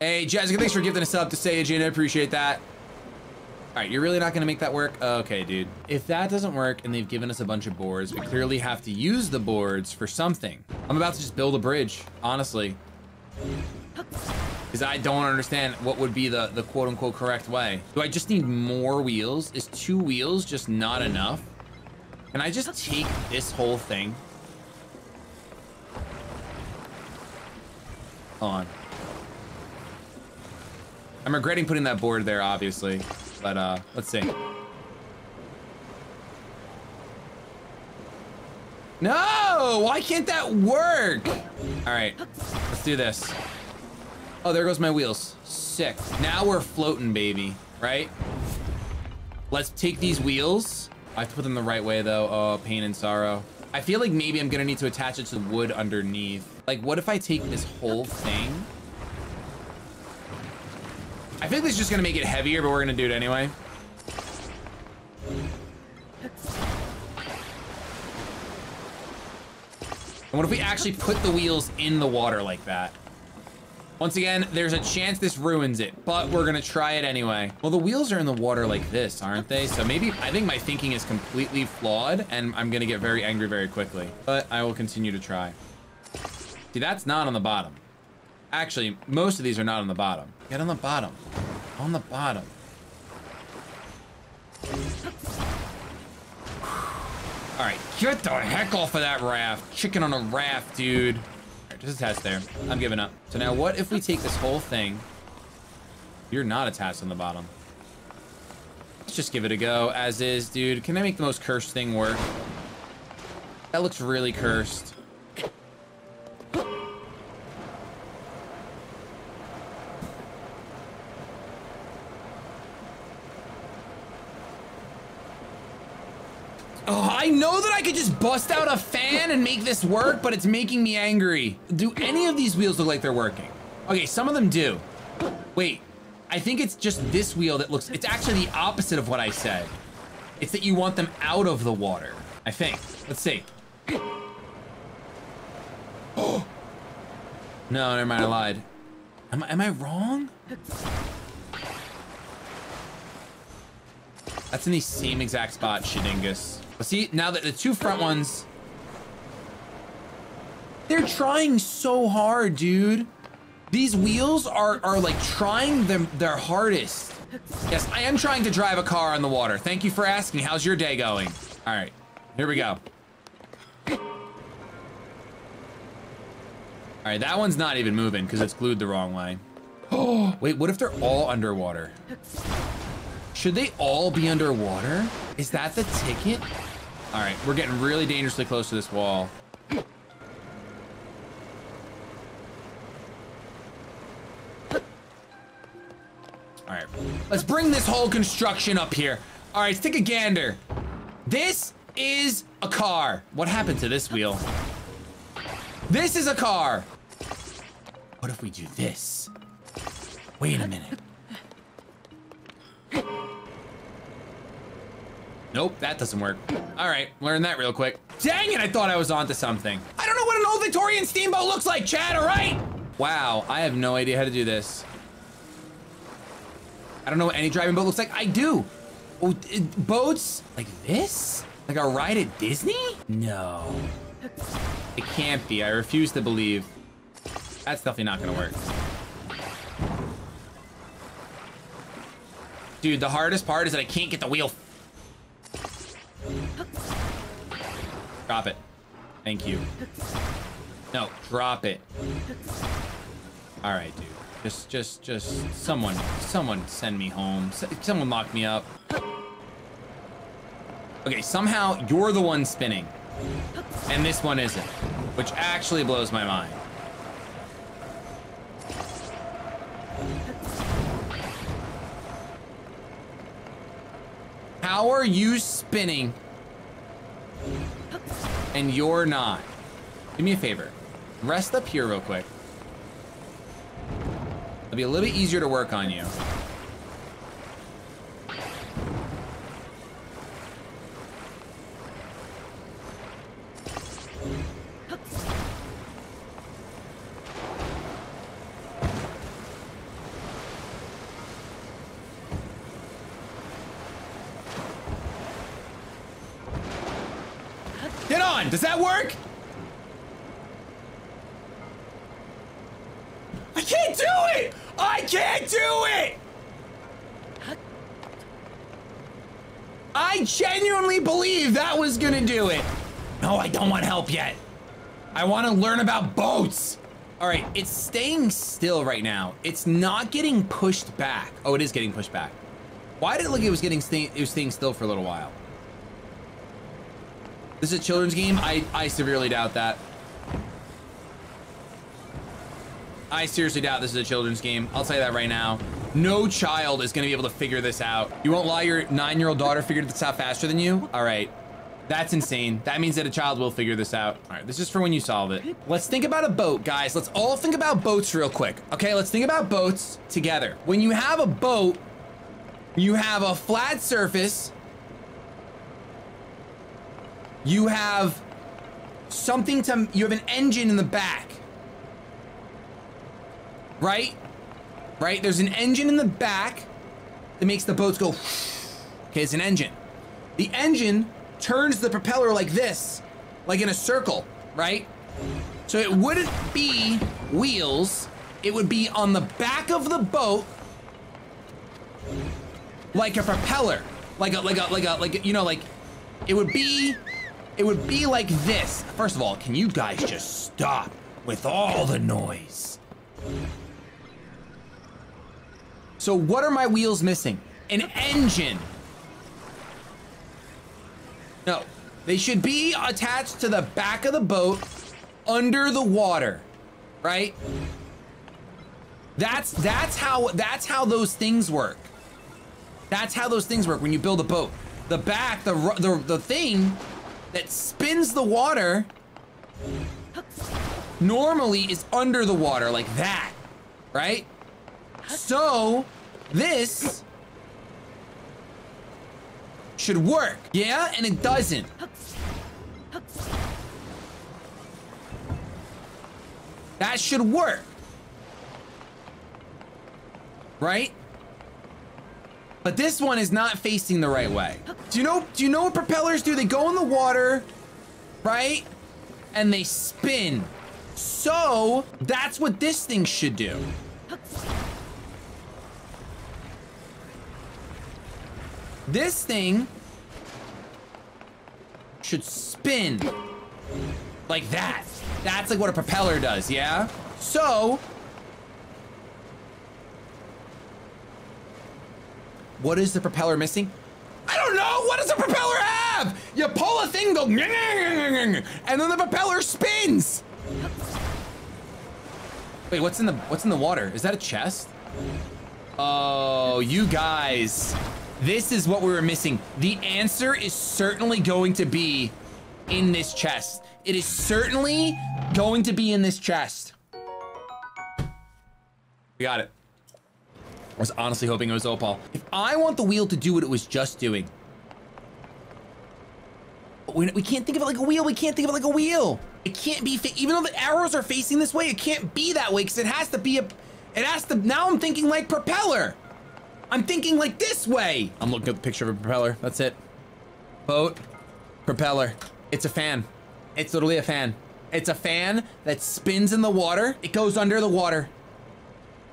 Hey, Jessica, thanks for giving us up to say, Gina. Appreciate that. All right, you're really not gonna make that work? Okay, dude. If that doesn't work and they've given us a bunch of boards, we clearly have to use the boards for something. I'm about to just build a bridge, honestly. Because I don't understand what would be the, the quote unquote correct way. Do I just need more wheels? Is two wheels just not enough? Can I just take this whole thing? Hold on. I'm regretting putting that board there, obviously. But uh, let's see. No! Why can't that work? All right, let's do this. Oh, there goes my wheels. Sick. Now we're floating, baby, right? Let's take these wheels. I have to put them the right way, though. Oh, pain and sorrow. I feel like maybe I'm gonna need to attach it to the wood underneath. Like, what if I take this whole thing? I think this is just gonna make it heavier, but we're gonna do it anyway. And what if we actually put the wheels in the water like that? Once again, there's a chance this ruins it, but we're gonna try it anyway. Well, the wheels are in the water like this, aren't they? So maybe, I think my thinking is completely flawed and I'm gonna get very angry very quickly, but I will continue to try. See, that's not on the bottom. Actually, most of these are not on the bottom. Get on the bottom. On the bottom. All right, get the heck off of that raft. Chicken on a raft, dude. All right, just a test there. I'm giving up. So now what if we take this whole thing? You're not attached on the bottom. Let's just give it a go as is, dude. Can I make the most cursed thing work? That looks really cursed. Oh, I know that I could just bust out a fan and make this work, but it's making me angry. Do any of these wheels look like they're working? Okay, some of them do. Wait, I think it's just this wheel that looks, it's actually the opposite of what I said. It's that you want them out of the water, I think. Let's see. Oh. No, never mind, I lied. Am, am I wrong? That's in the same exact spot, Shedingus. See, now that the two front ones, they're trying so hard, dude. These wheels are, are like trying them their hardest. Yes, I am trying to drive a car on the water. Thank you for asking. How's your day going? All right, here we go. All right, that one's not even moving because it's glued the wrong way. Oh, wait, what if they're all underwater? Should they all be underwater? Is that the ticket? All right, we're getting really dangerously close to this wall. All right, let's bring this whole construction up here. All right, take a gander. This is a car. What happened to this wheel? This is a car. What if we do this? Wait a minute. Nope, that doesn't work. All right, learn that real quick. Dang it, I thought I was onto something. I don't know what an old Victorian steamboat looks like, Chad, all right? Wow, I have no idea how to do this. I don't know what any driving boat looks like. I do. Oh, it, boats like this? Like a ride at Disney? No. It can't be. I refuse to believe. That's definitely not gonna work. Dude, the hardest part is that I can't get the wheel. Drop it. Thank you. No, drop it. All right, dude. Just, just, just, someone, someone send me home. Someone lock me up. Okay, somehow you're the one spinning. And this one isn't. Which actually blows my mind. How are you spinning and you're not? Do me a favor. Rest up here real quick. It'll be a little bit easier to work on you. On, does that work? I can't do it! I can't do it! I genuinely believe that was gonna do it. No, I don't want help yet. I want to learn about boats. All right, it's staying still right now. It's not getting pushed back. Oh, it is getting pushed back. Why did it look like it was getting it was staying still for a little while? This is a children's game? I, I severely doubt that. I seriously doubt this is a children's game. I'll tell you that right now. No child is gonna be able to figure this out. You won't allow your nine-year-old daughter figured this out faster than you? All right. That's insane. That means that a child will figure this out. All right, this is for when you solve it. Let's think about a boat, guys. Let's all think about boats real quick. Okay, let's think about boats together. When you have a boat, you have a flat surface. You have something to, you have an engine in the back. Right? Right? There's an engine in the back that makes the boats go. Okay, it's an engine. The engine turns the propeller like this, like in a circle, right? So it wouldn't be wheels, it would be on the back of the boat like a propeller. Like a like a like a like you know like it would be it would be like this. First of all, can you guys just stop with all the noise? So what are my wheels missing? An engine. No, they should be attached to the back of the boat under the water, right? That's that's how that's how those things work. That's how those things work when you build a boat. The back, the the the thing that spins the water normally is under the water like that, right? So, this should work. Yeah, and it doesn't. That should work. Right? But this one is not facing the right way. Do you know do you know what propellers do? They go in the water, right? And they spin. So, that's what this thing should do. This thing should spin like that. That's like what a propeller does, yeah? So, what is the propeller missing? I don't know. What does the propeller have? You pull a thing, go, and then the propeller spins. Wait, what's in the what's in the water? Is that a chest? Oh, you guys. This is what we were missing. The answer is certainly going to be in this chest. It is certainly going to be in this chest. We got it. I was honestly hoping it was Opal. If I want the wheel to do what it was just doing, we, we can't think of it like a wheel. We can't think of it like a wheel. It can't be, even though the arrows are facing this way, it can't be that way because it has to be a, it has to, now I'm thinking like propeller. I'm thinking like this way. I'm looking at the picture of a propeller. That's it. Boat, propeller. It's a fan. It's literally a fan. It's a fan that spins in the water. It goes under the water.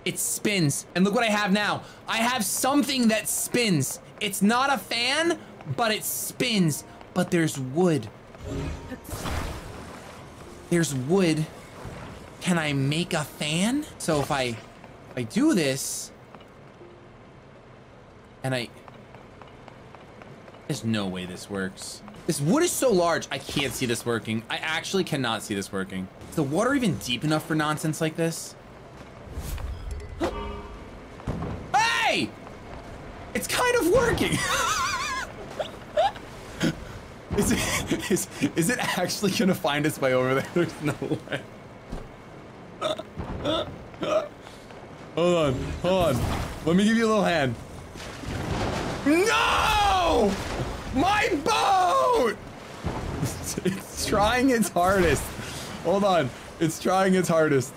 It spins. And look what I have now. I have something that spins. It's not a fan, but it spins. But there's wood. There's wood. Can I make a fan? So if I, if I do this, and I... There's no way this works. This wood is so large, I can't see this working. I actually cannot see this working. Is the water even deep enough for nonsense like this? It's kind of working. is, it, is, is it actually gonna find its way over there? There's no way. hold on, hold on. Let me give you a little hand. No! My boat! It's trying its hardest. Hold on. It's trying its hardest.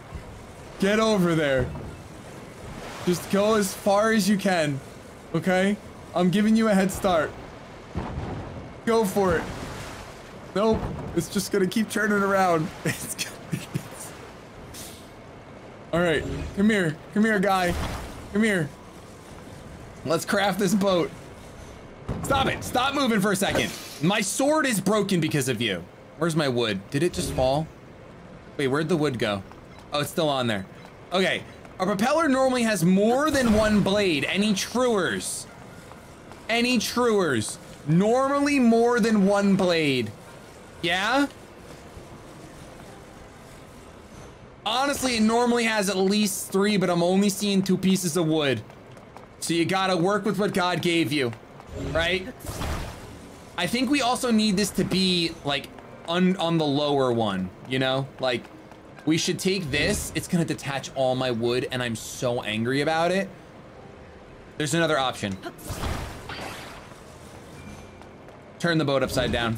Get over there. Just go as far as you can. Okay? I'm giving you a head start. Go for it. Nope. It's just gonna keep turning around. All right, come here. Come here, guy. Come here. Let's craft this boat. Stop it. Stop moving for a second. My sword is broken because of you. Where's my wood? Did it just fall? Wait, where'd the wood go? Oh, it's still on there. Okay. A propeller normally has more than one blade. Any truers? Any truers? Normally more than one blade. Yeah? Honestly, it normally has at least three, but I'm only seeing two pieces of wood. So you gotta work with what God gave you, right? I think we also need this to be like on, on the lower one, you know? Like we should take this. It's gonna detach all my wood and I'm so angry about it. There's another option. Turn the boat upside down.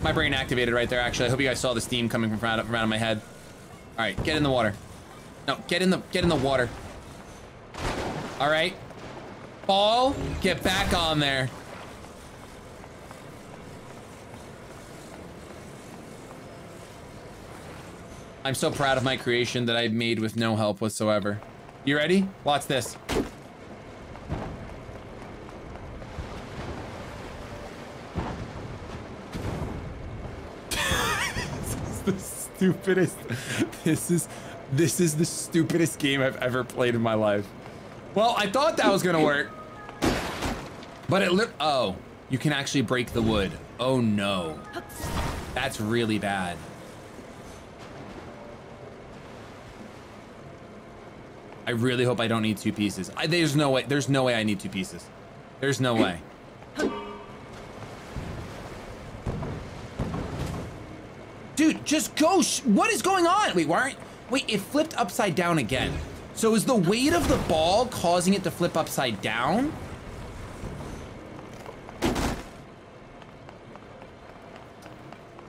My brain activated right there, actually. I hope you guys saw the steam coming from out, from out of my head. All right, get in the water. No, get in the get in the water. All right. Ball, get back on there. I'm so proud of my creation that I made with no help whatsoever. You ready? Watch this. This is the stupidest. This is this is the stupidest game I've ever played in my life. Well, I thought that was gonna work. But it oh, you can actually break the wood. Oh no. That's really bad. I really hope I don't need two pieces. I, there's no way. There's no way I need two pieces. There's no way. Dude, just go. what is going on? Wait, why aren't... Wait, it flipped upside down again. So is the weight of the ball causing it to flip upside down?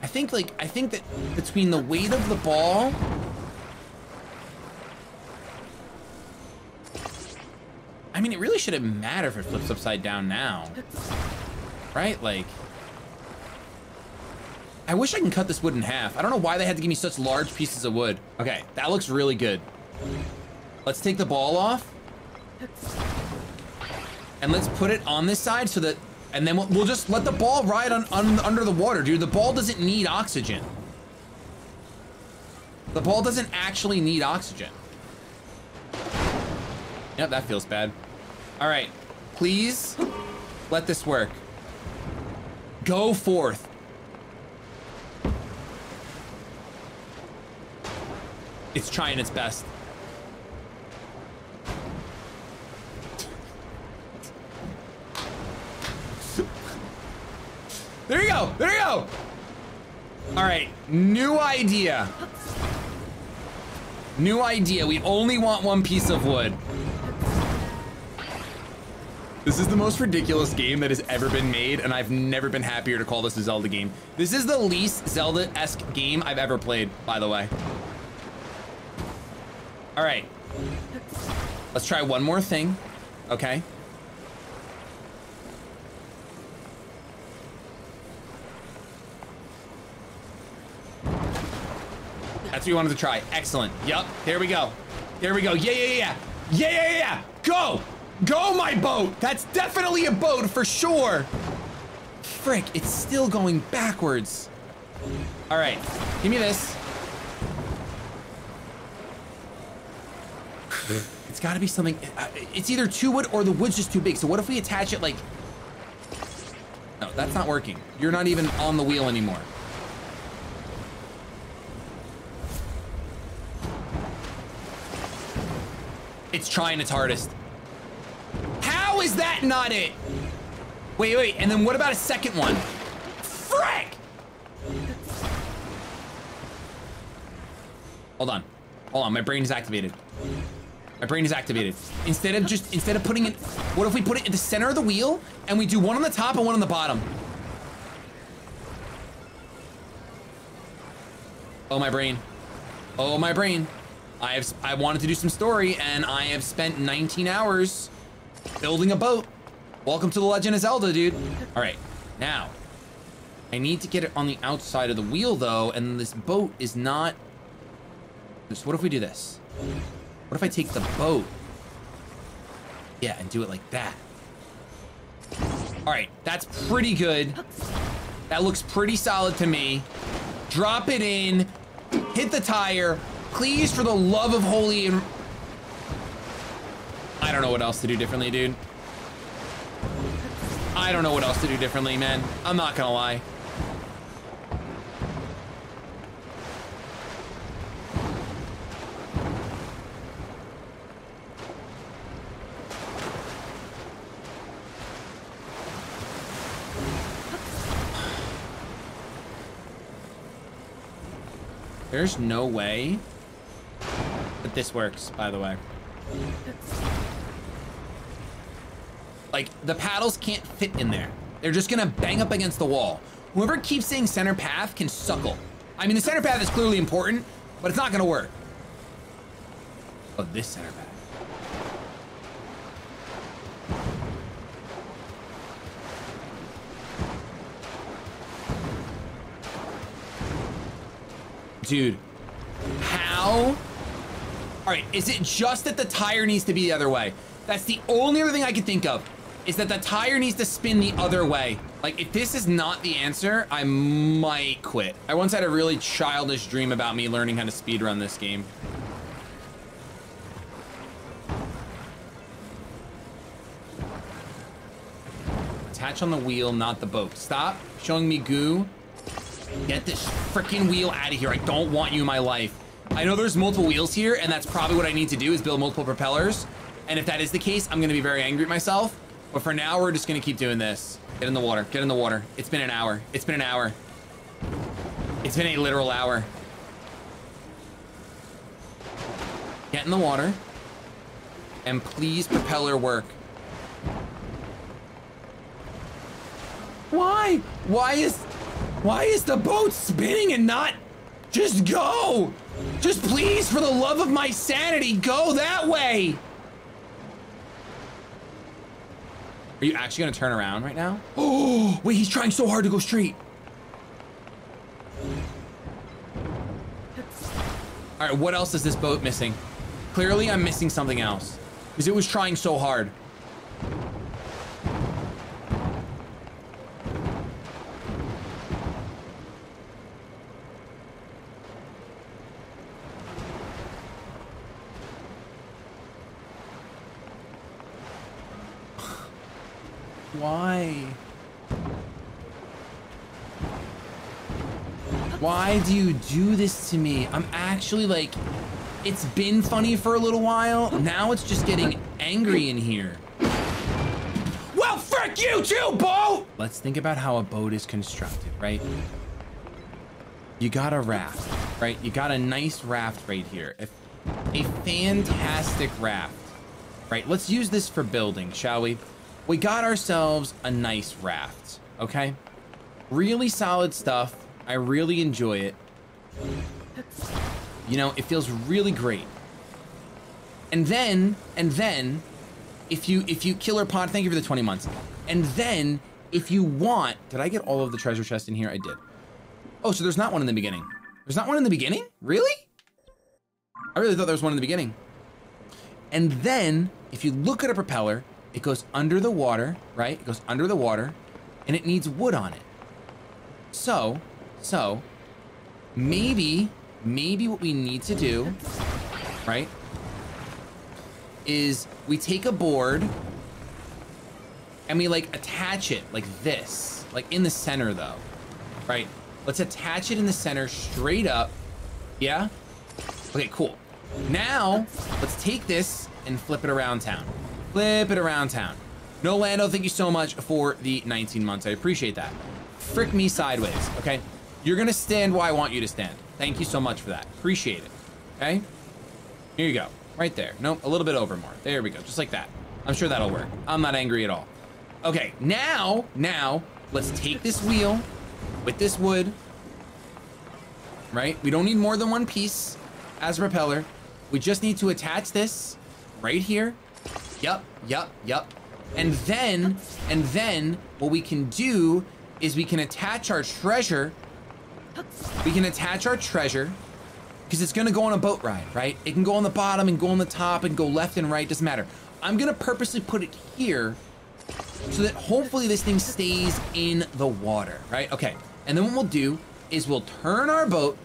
I think, like, I think that between the weight of the ball... mean, it really shouldn't matter if it flips upside down now. Right? Like... I wish I can cut this wood in half. I don't know why they had to give me such large pieces of wood. Okay, that looks really good. Let's take the ball off. And let's put it on this side so that, and then we'll, we'll just let the ball ride on, on under the water, dude. The ball doesn't need oxygen. The ball doesn't actually need oxygen. Yep, that feels bad. All right, please let this work. Go forth. It's trying its best. there you go. There you go. All right. New idea. New idea. We only want one piece of wood. This is the most ridiculous game that has ever been made, and I've never been happier to call this a Zelda game. This is the least Zelda-esque game I've ever played, by the way. All right. Let's try one more thing. Okay. That's what you wanted to try. Excellent. Yup. There we go. There we go. Yeah, yeah, yeah. Yeah, yeah, yeah. Go. Go, my boat. That's definitely a boat for sure. Frick, it's still going backwards. All right. Give me this. It's got to be something. Uh, it's either too wood or the wood's just too big. So what if we attach it like... No, that's not working. You're not even on the wheel anymore. It's trying its hardest. Is that not it? Wait, wait, and then what about a second one? Frick! Hold on. Hold on, my brain is activated. My brain is activated. Instead of just, instead of putting it, what if we put it in the center of the wheel and we do one on the top and one on the bottom? Oh, my brain. Oh, my brain. I have, I wanted to do some story and I have spent 19 hours building a boat. Welcome to the Legend of Zelda, dude. All right, now, I need to get it on the outside of the wheel though, and this boat is not, so what if we do this? What if I take the boat? Yeah, and do it like that. All right, that's pretty good. That looks pretty solid to me. Drop it in, hit the tire. Please, for the love of holy and... I don't know what else to do differently, dude. I don't know what else to do differently, man. I'm not gonna lie. There's no way that this works, by the way. Like, the paddles can't fit in there. They're just gonna bang up against the wall. Whoever keeps saying center path can suckle. I mean, the center path is clearly important, but it's not gonna work. Oh, this center path. Dude, how? All right, is it just that the tire needs to be the other way? That's the only other thing I can think of, is that the tire needs to spin the other way. Like, if this is not the answer, I might quit. I once had a really childish dream about me learning how to speedrun this game. Attach on the wheel, not the boat. Stop showing me goo. Get this freaking wheel out of here. I don't want you in my life. I know there's multiple wheels here, and that's probably what I need to do is build multiple propellers. And if that is the case, I'm gonna be very angry at myself. But for now, we're just gonna keep doing this. Get in the water, get in the water. It's been an hour, it's been an hour. It's been a literal hour. Get in the water. And please propeller work. Why? Why is, why is the boat spinning and not just go? Just please, for the love of my sanity, go that way. Are you actually gonna turn around right now? Oh, wait, he's trying so hard to go straight. All right, what else is this boat missing? Clearly, I'm missing something else because it was trying so hard. Why? Why do you do this to me? I'm actually like, it's been funny for a little while. Now it's just getting angry in here. Well, frick you too, Bo! Let's think about how a boat is constructed, right? You got a raft, right? You got a nice raft right here. A, a fantastic raft, right? Let's use this for building, shall we? We got ourselves a nice raft, okay? Really solid stuff. I really enjoy it. You know, it feels really great. And then, and then, if you, if you, Killer Pod, thank you for the 20 months. And then, if you want, did I get all of the treasure chest in here? I did. Oh, so there's not one in the beginning. There's not one in the beginning? Really? I really thought there was one in the beginning. And then, if you look at a propeller, it goes under the water, right? It goes under the water and it needs wood on it. So, so maybe, maybe what we need to do, right? Is we take a board and we like attach it like this, like in the center though, right? Let's attach it in the center straight up. Yeah? Okay, cool. Now, let's take this and flip it around town. Flip it around town. No Lando, thank you so much for the 19 months. I appreciate that. Frick me sideways, okay? You're gonna stand where I want you to stand. Thank you so much for that. Appreciate it, okay? Here you go, right there. Nope, a little bit over more. There we go, just like that. I'm sure that'll work. I'm not angry at all. Okay, now, now, let's take this wheel with this wood, right? We don't need more than one piece as a propeller. We just need to attach this right here Yup, yep, yep. And then, and then what we can do is we can attach our treasure. We can attach our treasure because it's gonna go on a boat ride, right? It can go on the bottom and go on the top and go left and right, doesn't matter. I'm gonna purposely put it here so that hopefully this thing stays in the water, right? Okay, and then what we'll do is we'll turn our boat,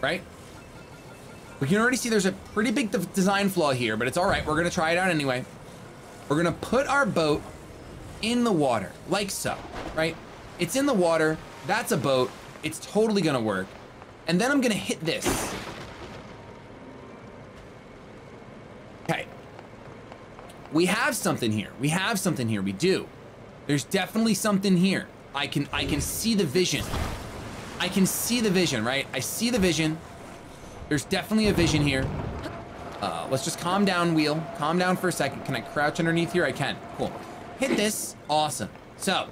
right? We can already see there's a pretty big design flaw here, but it's all right. We're gonna try it out anyway. We're gonna put our boat in the water, like so, right? It's in the water, that's a boat, it's totally gonna work. And then I'm gonna hit this. Okay. We have something here. We have something here, we do. There's definitely something here. I can I can see the vision. I can see the vision, right? I see the vision. There's definitely a vision here. Uh, let's just calm down, wheel. Calm down for a second. Can I crouch underneath here? I can. Cool. Hit this. Awesome. So,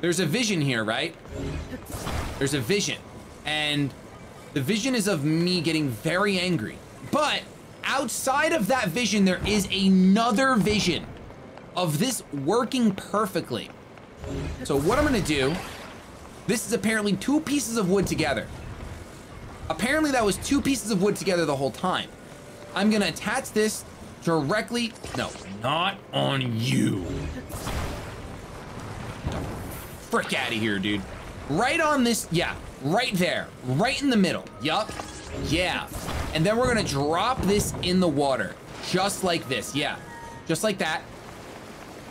there's a vision here, right? There's a vision. And the vision is of me getting very angry. But outside of that vision, there is another vision of this working perfectly. So what I'm gonna do, this is apparently two pieces of wood together. Apparently that was two pieces of wood together the whole time. I'm gonna attach this directly, no, not on you. Frick out of here, dude. Right on this, yeah, right there, right in the middle. Yup, yeah. And then we're gonna drop this in the water, just like this, yeah. Just like that.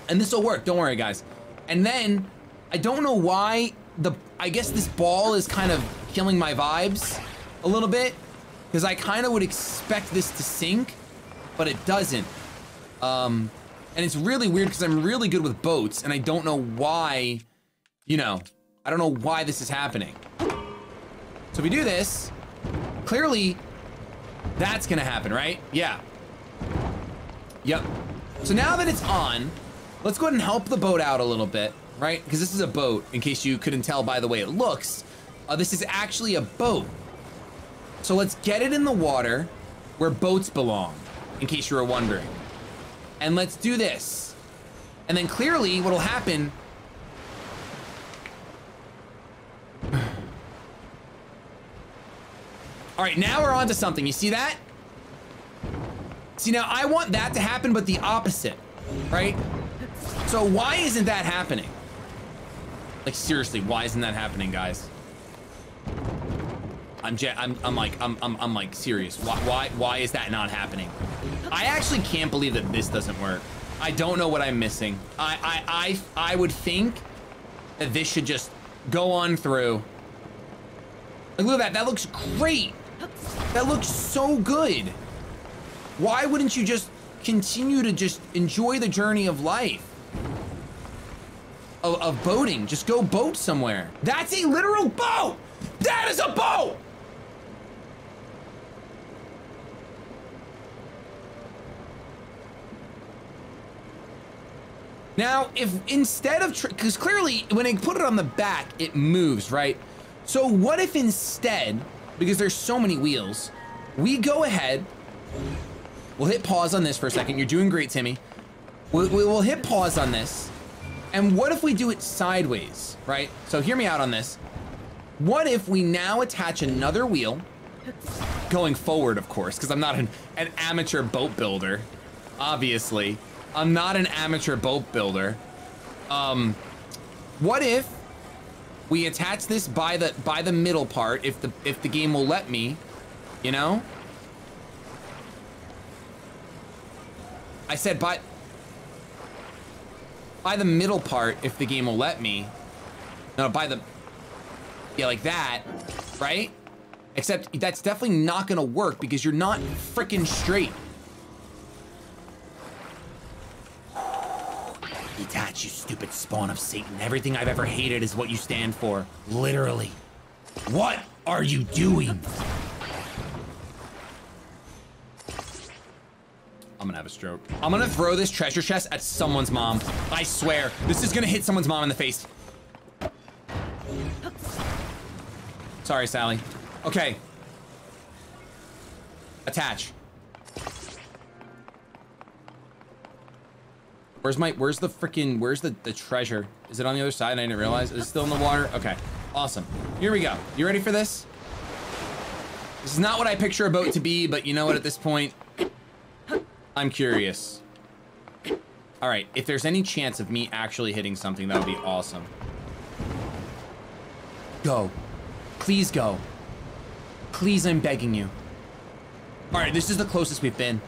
And this will work, don't worry, guys. And then, I don't know why the, I guess this ball is kind of killing my vibes a little bit because I kind of would expect this to sink, but it doesn't. Um, and it's really weird because I'm really good with boats and I don't know why, you know, I don't know why this is happening. So we do this, clearly that's gonna happen, right? Yeah. Yep. So now that it's on, let's go ahead and help the boat out a little bit, right? Because this is a boat, in case you couldn't tell by the way it looks. Uh, this is actually a boat. So let's get it in the water where boats belong, in case you were wondering. And let's do this. And then clearly what'll happen All right, now we're on to something. You see that? See, now I want that to happen, but the opposite, right? So why isn't that happening? Like, seriously, why isn't that happening, guys? I'm, I'm, I'm like, I'm, I'm, I'm like serious. Why, why, why is that not happening? I actually can't believe that this doesn't work. I don't know what I'm missing. I, I, I, I would think that this should just go on through. Look at that. That looks great. That looks so good. Why wouldn't you just continue to just enjoy the journey of life? Of, of boating. Just go boat somewhere. That's a literal boat. That is a boat. Now, if instead of, because clearly when I put it on the back, it moves, right? So what if instead, because there's so many wheels, we go ahead, we'll hit pause on this for a second. You're doing great, Timmy. We'll, we'll hit pause on this. And what if we do it sideways, right? So hear me out on this. What if we now attach another wheel, going forward, of course, because I'm not an, an amateur boat builder, obviously. I'm not an amateur boat builder. Um, what if we attach this by the by the middle part if the if the game will let me, you know? I said by by the middle part if the game will let me. No, by the yeah, like that, right? Except that's definitely not gonna work because you're not freaking straight. You stupid spawn of Satan. Everything I've ever hated is what you stand for. Literally. What are you doing? I'm gonna have a stroke. I'm gonna throw this treasure chest at someone's mom. I swear, this is gonna hit someone's mom in the face. Sorry, Sally. Okay. Attach. Where's my, where's the freaking, where's the, the treasure? Is it on the other side? I didn't realize. Is it still in the water? Okay, awesome. Here we go. You ready for this? This is not what I picture a boat to be, but you know what, at this point, I'm curious. All right, if there's any chance of me actually hitting something, that would be awesome. Go. Please go. Please, I'm begging you. All right, this is the closest we've been.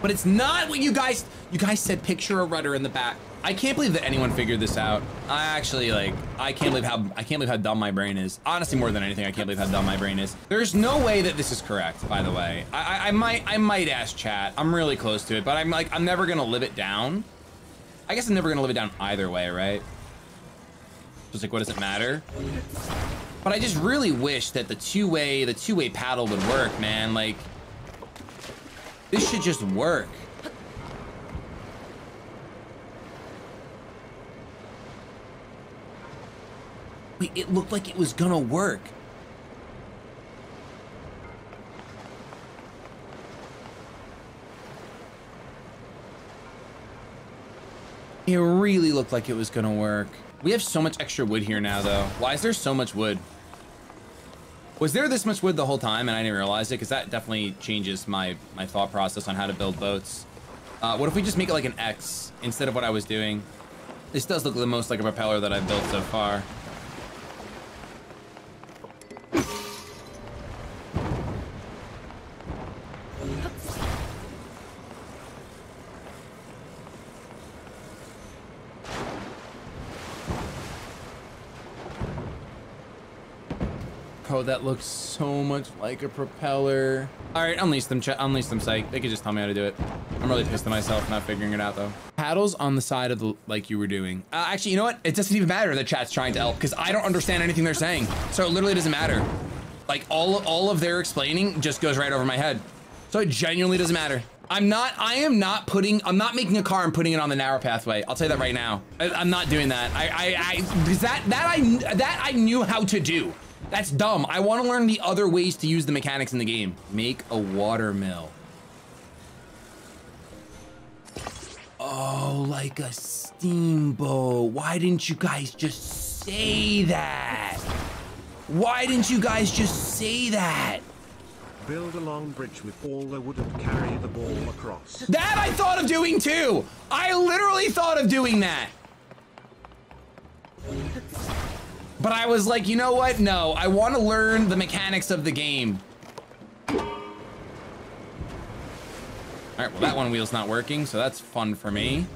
But it's not what you guys, you guys said picture a rudder in the back. I can't believe that anyone figured this out. I actually like, I can't believe how, I can't believe how dumb my brain is. Honestly, more than anything, I can't believe how dumb my brain is. There's no way that this is correct, by the way. I, I, I might, I might ask chat. I'm really close to it, but I'm like, I'm never gonna live it down. I guess I'm never gonna live it down either way, right? Just like, what does it matter? But I just really wish that the two-way, the two-way paddle would work, man. Like, this should just work. Wait, it looked like it was gonna work. It really looked like it was gonna work. We have so much extra wood here now, though. Why is there so much wood? Was there this much wood the whole time and I didn't realize it? Because that definitely changes my, my thought process on how to build boats. Uh, what if we just make it like an X instead of what I was doing? This does look the most like a propeller that I've built so far. Oh, that looks so much like a propeller. All right, unleash them, unleash them, psych. They could just tell me how to do it. I'm really pissed at myself not figuring it out though. Paddles on the side of the, like you were doing. Uh, actually, you know what? It doesn't even matter that chat's trying to help because I don't understand anything they're saying. So it literally doesn't matter. Like all, all of their explaining just goes right over my head. So it genuinely doesn't matter. I'm not, I am not putting, I'm not making a car and putting it on the narrow pathway. I'll tell you that right now. I, am not doing that. I, I, I, that, that I, that I knew how to do. That's dumb. I want to learn the other ways to use the mechanics in the game. Make a water mill. Oh, like a steamboat. Why didn't you guys just say that? Why didn't you guys just say that? Build a long bridge with all the wood and carry the ball across. That I thought of doing too. I literally thought of doing that. But I was like, you know what? No, I want to learn the mechanics of the game. All right, well, that one wheel's not working, so that's fun for me.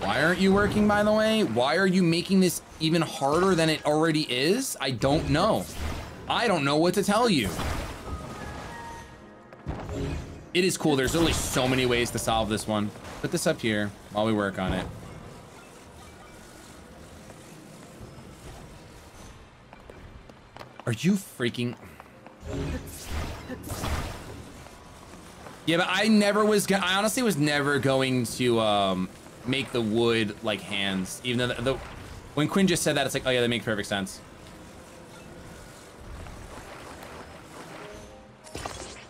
Why aren't you working, by the way? Why are you making this even harder than it already is? I don't know. I don't know what to tell you. It is cool. There's only so many ways to solve this one. Put this up here while we work on it. Are you freaking... Yeah, but I never was, going I honestly was never going to um, make the wood like hands. Even though the, the, when Quinn just said that, it's like, oh yeah, that makes perfect sense.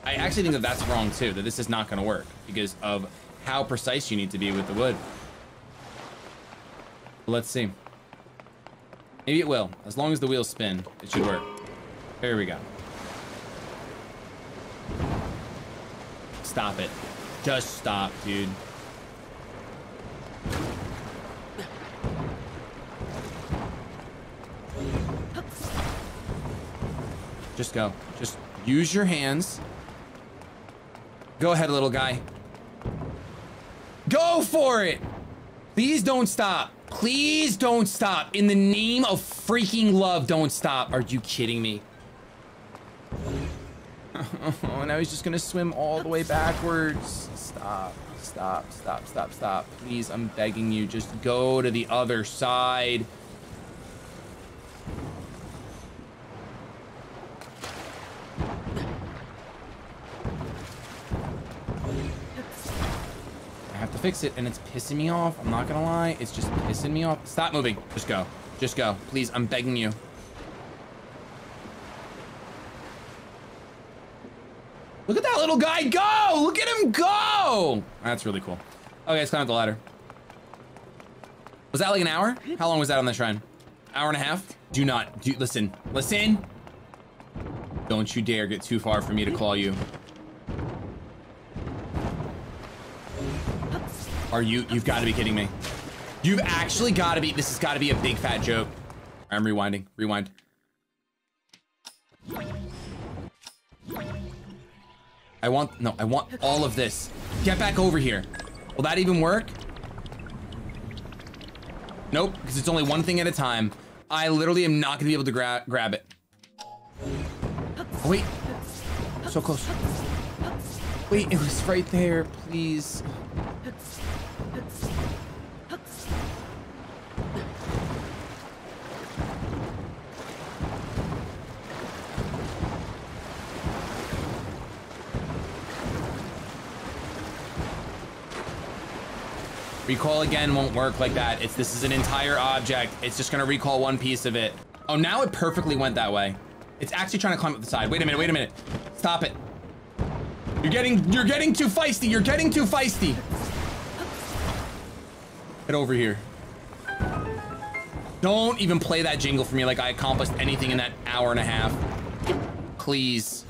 I actually think that that's wrong too, that this is not gonna work because of how precise you need to be with the wood. Let's see. Maybe it will. As long as the wheels spin, it should work. There we go. Stop it. Just stop, dude. Just go. Just use your hands. Go ahead, little guy. Go for it! Please don't stop. Please don't stop. In the name of freaking love, don't stop. Are you kidding me? Oh, now he's just gonna swim all the way backwards. Stop, stop, stop, stop, stop. Please, I'm begging you, just go to the other side. I have to fix it, and it's pissing me off. I'm not gonna lie. It's just pissing me off. Stop moving. Just go. Just go. Please, I'm begging you. Look at that little guy go! Look at him go! That's really cool. Okay, let's climb up the ladder. Was that like an hour? How long was that on the shrine? Hour and a half? Do not, do, listen, listen. Don't you dare get too far for me to call you. Are you, you've got to be kidding me. You've actually got to be, this has got to be a big fat joke. I'm rewinding, rewind. I want, no, I want all of this. Get back over here. Will that even work? Nope, because it's only one thing at a time. I literally am not gonna be able to gra grab it. Oh, wait, so close. Wait, it was right there, please. Recall again won't work like that. It's This is an entire object. It's just gonna recall one piece of it. Oh, now it perfectly went that way. It's actually trying to climb up the side. Wait a minute, wait a minute. Stop it. You're getting, you're getting too feisty. You're getting too feisty. Get over here. Don't even play that jingle for me like I accomplished anything in that hour and a half. Please.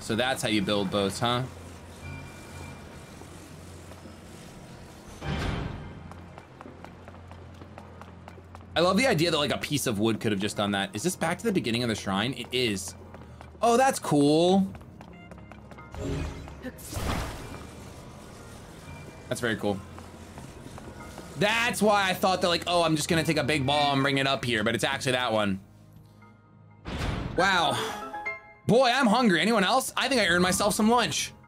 So that's how you build boats, huh? I love the idea that like a piece of wood could have just done that. Is this back to the beginning of the shrine? It is. Oh, that's cool. That's very cool. That's why I thought that like, oh, I'm just gonna take a big ball and bring it up here, but it's actually that one. Wow. Boy, I'm hungry. Anyone else? I think I earned myself some lunch.